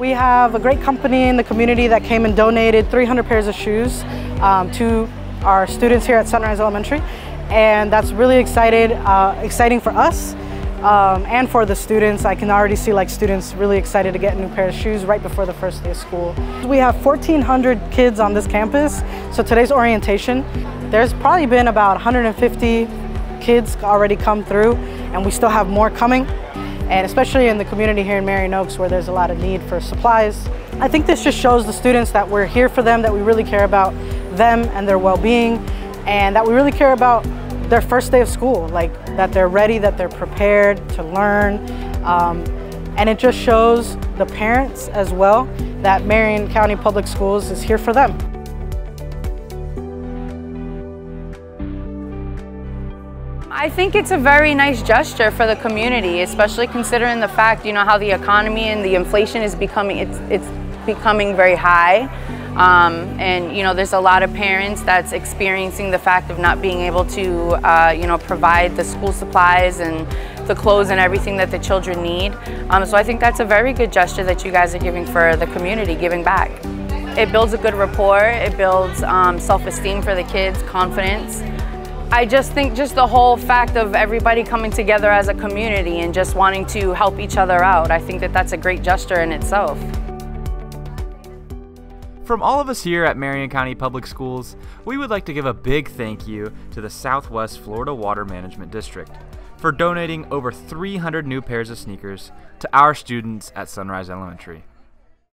We have a great company in the community that came and donated 300 pairs of shoes um, to our students here at Sunrise Elementary. And that's really excited, uh, exciting for us um, and for the students. I can already see like students really excited to get a new pair of shoes right before the first day of school. We have 1,400 kids on this campus. So today's orientation, there's probably been about 150 kids already come through and we still have more coming. And especially in the community here in Marion Oaks where there's a lot of need for supplies. I think this just shows the students that we're here for them, that we really care about them and their well-being, and that we really care about their first day of school, like that they're ready, that they're prepared to learn. Um, and it just shows the parents as well that Marion County Public Schools is here for them. I think it's a very nice gesture for the community, especially considering the fact, you know, how the economy and the inflation is becoming, it's, it's becoming very high. Um, and you know, there's a lot of parents that's experiencing the fact of not being able to, uh, you know, provide the school supplies and the clothes and everything that the children need. Um, so I think that's a very good gesture that you guys are giving for the community, giving back. It builds a good rapport, it builds um, self-esteem for the kids, confidence. I just think just the whole fact of everybody coming together as a community and just wanting to help each other out, I think that that's a great gesture in itself. From all of us here at Marion County Public Schools, we would like to give a big thank you to the Southwest Florida Water Management District for donating over 300 new pairs of sneakers to our students at Sunrise Elementary.